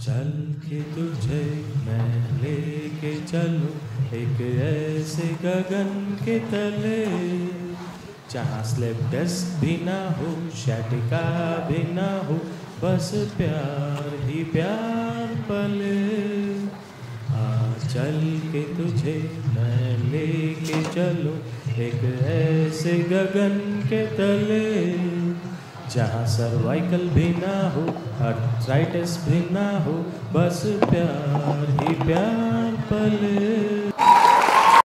चल के तुझे मैं लेके चलूँ एक ऐसे गगन के तले। जहाँ स्लेप डेस्क भी ना हो शैटिका भी ना हो, बस प्यार ही प्यार पले। आ, चल के तुझे मैं लेके चलूँ एक ऐसे गगन के तले। जहाँ सर्वाइकल भी ना हो अर्थराइटिस भी ना हो बस प्यार ही प्यार पले